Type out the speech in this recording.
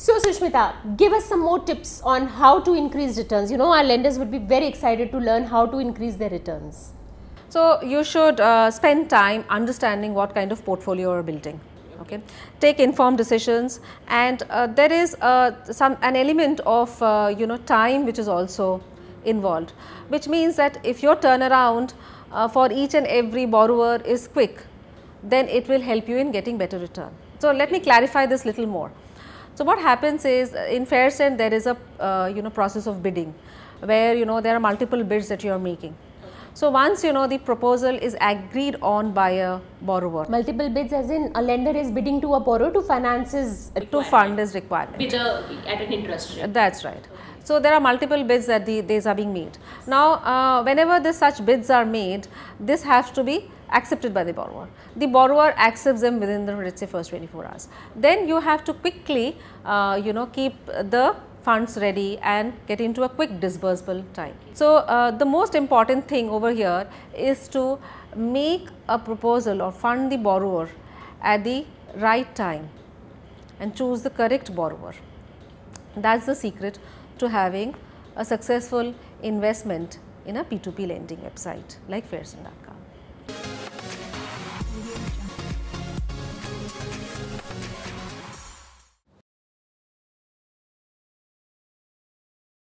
So Sushmita, give us some more tips on how to increase returns. You know our lenders would be very excited to learn how to increase their returns. So you should uh, spend time understanding what kind of portfolio you are building. Okay, take informed decisions, and uh, there is uh, some an element of uh, you know time which is also involved, which means that if your turnaround uh, for each and every borrower is quick, then it will help you in getting better return. So let me clarify this little more. So what happens is in Faircent there is a uh, you know process of bidding where you know there are multiple bids that you are making. So once you know the proposal is agreed on by a borrower Multiple bids as in a lender is bidding to a borrower to finance his to fund his requirement. with a, at an interest rate. That's right. So there are multiple bids that the, these are being made. Now uh, whenever this such bids are made, this has to be accepted by the borrower. The borrower accepts them within the let's say first 24 hours. Then you have to quickly uh, you know keep the funds ready and get into a quick disbursal time. So uh, the most important thing over here is to make a proposal or fund the borrower at the right time and choose the correct borrower. That is the secret to having a successful investment in a P2P lending website like Faircent.com.